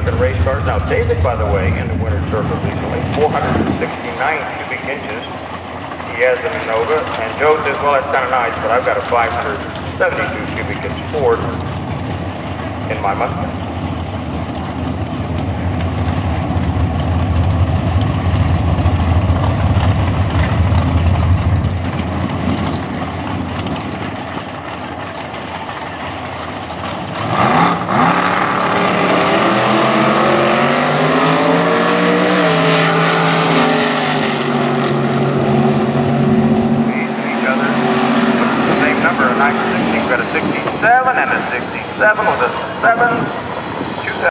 looking race cars. Now, David, by the way, in the Winter circle recently, 469 cubic inches. He has an Nova. And Joe says, well, that's kind of nice, but I've got a 572 cubic inch Ford in my Mustang. 1916 got a 67 and a 67 with a 7.